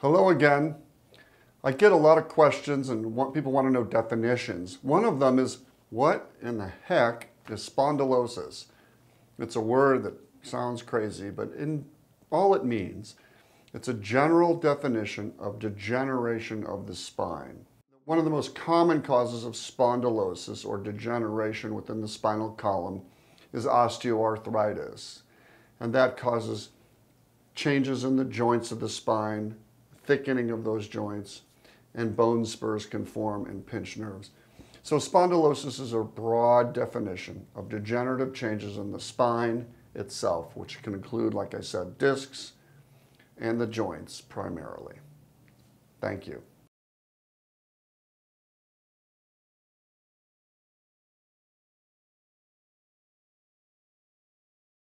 Hello again. I get a lot of questions and people want to know definitions. One of them is what in the heck is spondylosis? It's a word that sounds crazy, but in all it means, it's a general definition of degeneration of the spine. One of the most common causes of spondylosis or degeneration within the spinal column is osteoarthritis, and that causes changes in the joints of the spine, thickening of those joints, and bone spurs can form and pinch nerves. So spondylosis is a broad definition of degenerative changes in the spine itself, which can include, like I said, discs and the joints primarily. Thank you.